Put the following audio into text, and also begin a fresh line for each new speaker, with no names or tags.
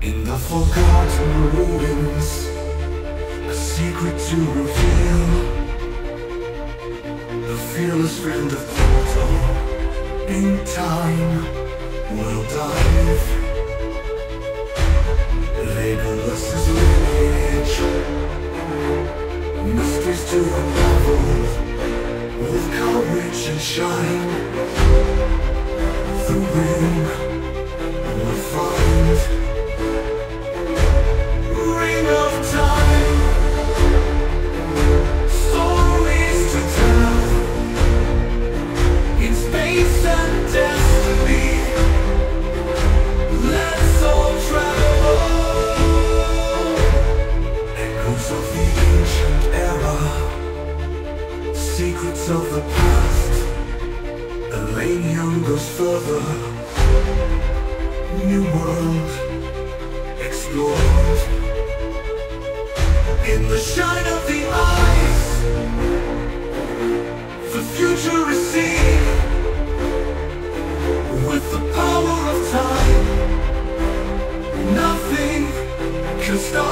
In the forgotten ruins A secret to reveal. The fearless friend of Porto In time will dive. Legolas's lineage Mysteries to unravel With courage and shine. The ring will find Of the ancient era. Secrets of the past. Goes further. New world explored. In the shine of the eyes The future is seen. With the power of time Nothing can stop